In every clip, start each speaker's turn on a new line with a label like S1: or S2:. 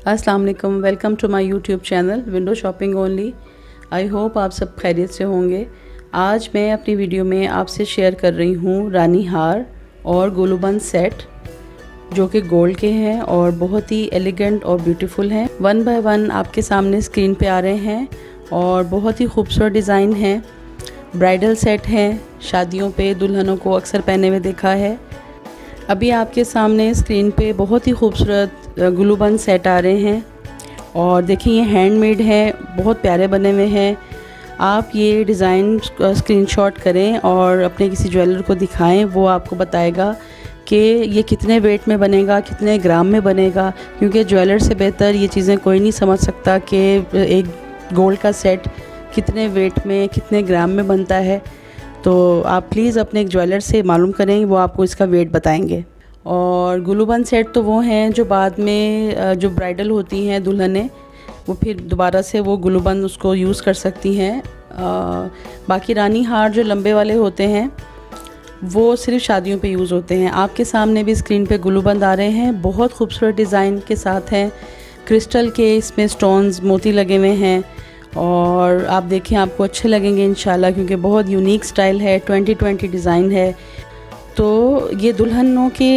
S1: अस्सलाम वालेकुम welcome to my YouTube channel window shopping only I hope आप सब खैरियत से होंगे। आज मैं अपनी वीडियो में आपसे शेयर कर रही हूँ रानी हार और गोलूबंद सेट जो कि गोल्ड के हैं और बहुत ही एलिगेंट और ब्यूटीफुल हैं। वन बाय वन आपके सामने स्क्रीन पे आ रहे हैं और बहुत ही खूबसूरत डिज़ाइन है। ब्राइडल सेट हैं, शादियों पे दुल्हनों को अक्सर पहने हुए देखा है। अभी आपके सामने स्क्रीन पे बहुत ही खूबसूरत ग्लूबन सेट आ रहे हैं। और देखिए, ये हैंडमेड है, बहुत प्यारे बने हुए हैं। आप ये डिज़ाइन स्क्रीनशॉट करें और अपने किसी ज्वेलर को दिखाएँ, वो आपको बताएगा कि ये कितने वेट में बनेगा, कितने ग्राम में बनेगा, क्योंकि ज्वेलर से बेहतर ये चीज़ें कोई नहीं समझ सकता कि एक गोल्ड का सेट कितने वेट में, कितने ग्राम में बनता है। तो आप प्लीज़ अपने एक ज्वेलर से मालूम करें, वो आपको इसका वेट बताएँगे। और गुलूबन सेट तो वो हैं जो बाद में जो ब्राइडल होती हैं दुल्हनें वो फिर दोबारा से वो गुलूबन उसको यूज़ कर सकती हैं। बाकी रानी हार जो लंबे वाले होते हैं, वो सिर्फ़ शादियों पे यूज़ होते हैं। आपके सामने भी स्क्रीन पे गुलूबंद आ रहे हैं, बहुत खूबसूरत डिज़ाइन के साथ हैं। क्रिस्टल के इसमें स्टोन्स, मोती लगे हुए हैं और आप देखें, आपको अच्छे लगेंगे इन क्योंकि बहुत यूनिक स्टाइल है 2020 डिज़ाइन है। तो ये दुल्हनों की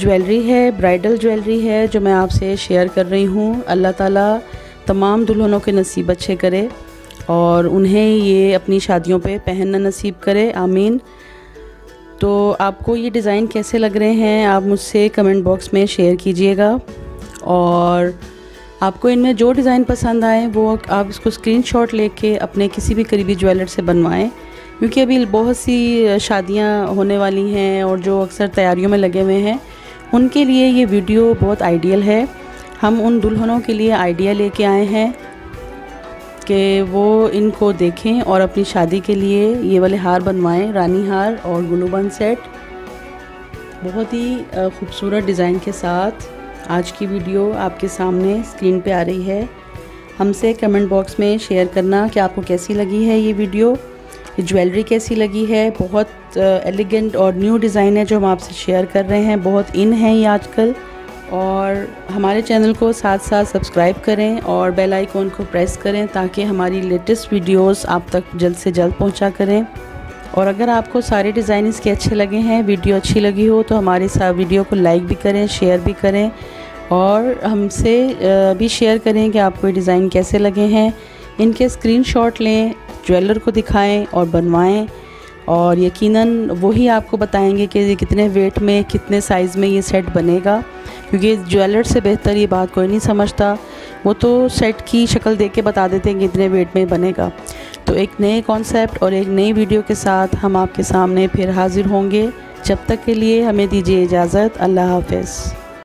S1: ज्वेलरी है, ब्राइडल ज्वेलरी है, जो मैं आपसे शेयर कर रही हूँ। अल्लाह ताला तमाम दुल्हनों के नसीब अच्छे करे और उन्हें ये अपनी शादियों पे पहनना नसीब करे। आमीन। तो आपको ये डिज़ाइन कैसे लग रहे हैं, आप मुझसे कमेंट बॉक्स में शेयर कीजिएगा और आपको इनमें जो डिज़ाइन पसंद आए, वो आप इसको स्क्रीनशॉट लेके अपने किसी भी करीबी ज्वेलर से बनवाएँ। क्योंकि अभी बहुत सी शादियाँ होने वाली हैं और जो अक्सर तैयारियों में लगे हुए हैं, उनके लिए ये वीडियो बहुत आइडियल है। हम उन दुल्हनों के लिए आइडिया लेके आए हैं कि वो इनको देखें और अपनी शादी के लिए ये वाले हार बनवाएँ, रानी हार और गुलूबन सेट। बहुत ही खूबसूरत डिज़ाइन के साथ आज की वीडियो आपके सामने स्क्रीन पे आ रही है। हमसे कमेंट बॉक्स में शेयर करना कि आपको कैसी लगी है ये वीडियो। ज्वेलरी कैसी लगी है? बहुत एलिगेंट और न्यू डिज़ाइन है जो हम आपसे शेयर कर रहे हैं। बहुत इन है ये आजकल। और हमारे चैनल को साथ साथ सब्सक्राइब करें और बेल आइकॉन को प्रेस करें ताकि हमारी लेटेस्ट वीडियोस आप तक जल्द से जल्द पहुँचा करें। और अगर आपको सारे डिज़ाइन इसके अच्छे लगे हैं वीडियो अच्छी लगी हो तो हमारे साथ वीडियो को लाइक भी करें शेयर भी करें। और हमसे भी शेयर करें कि आपको ये डिज़ाइन कैसे लगे हैं। इनके स्क्रीनशॉट लें ज्वेलर को दिखाएँ और बनवाएँ। और यकीनन वही आपको बताएँगे कि ये कितने वेट में, कितने साइज़ में ये सेट बनेगा। क्योंकि ज्वेलर से बेहतर ये बात कोई नहीं समझता। वो तो सेट की शक्ल देख के बता देते हैं कि इतने वेट में बनेगा। तो एक नए कॉन्सेप्ट और एक नई वीडियो के साथ हम आपके सामने फिर हाज़िर होंगे। जब तक के लिए हमें दीजिए इजाज़त। अल्लाह हाफिज़।